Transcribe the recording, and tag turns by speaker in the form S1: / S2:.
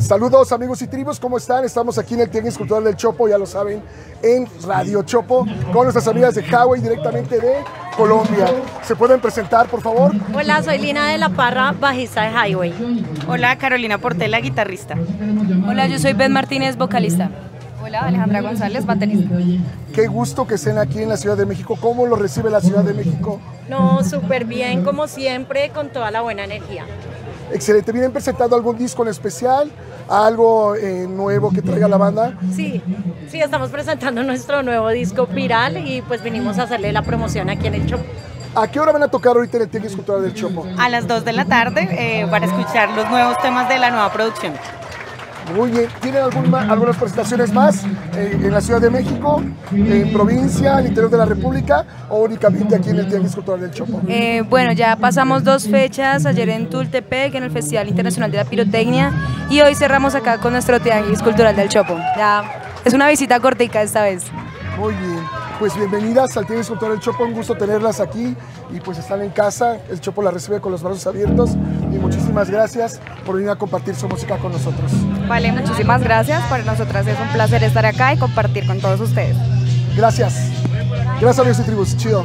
S1: Saludos amigos y tribus, ¿cómo están? Estamos aquí en el Tianguis Cultural del Chopo, ya lo saben, en Radio Chopo, con nuestras amigas de Huawei directamente de Colombia. ¿Se pueden presentar, por favor?
S2: Hola, soy Lina de la Parra, bajista de Highway.
S3: Hola, Carolina Portela, guitarrista.
S4: Hola, yo soy Ben Martínez, vocalista.
S5: Hola, Alejandra González, baterista.
S1: Qué gusto que estén aquí en la Ciudad de México. ¿Cómo lo recibe la Ciudad de México?
S2: No, súper bien, como siempre, con toda la buena energía.
S1: Excelente. ¿Vienen presentando algún disco en especial? ¿Algo eh, nuevo que traiga la banda?
S2: Sí, sí, estamos presentando nuestro nuevo disco Viral y pues vinimos a hacerle la promoción aquí en el Chopo.
S1: ¿A qué hora van a tocar ahorita en el Tianguis Cultural del Chopo?
S3: A las 2 de la tarde eh, para escuchar los nuevos temas de la nueva producción.
S1: Muy bien. ¿Tienen alguna, algunas presentaciones más eh, en la Ciudad de México, en provincia, en interior de la República o únicamente aquí en el Tianguis Cultural del Chopo?
S4: Eh, bueno, ya pasamos dos fechas, ayer en Tultepec, en el Festival Internacional de la Pirotecnia, y hoy cerramos acá con nuestro Tianguis Cultural del Chopo. Ya es una visita cortica esta vez.
S1: Muy bien. Pues bienvenidas al Tianguis Cultural del Chopo, un gusto tenerlas aquí y pues están en casa, el Chopo la recibe con los brazos abiertos y muchísimas gracias por venir a compartir su música con nosotros.
S5: Vale, muchísimas gracias. Para nosotras es un placer estar acá y compartir con todos ustedes.
S1: Gracias. Gracias amigos y tribus, chido.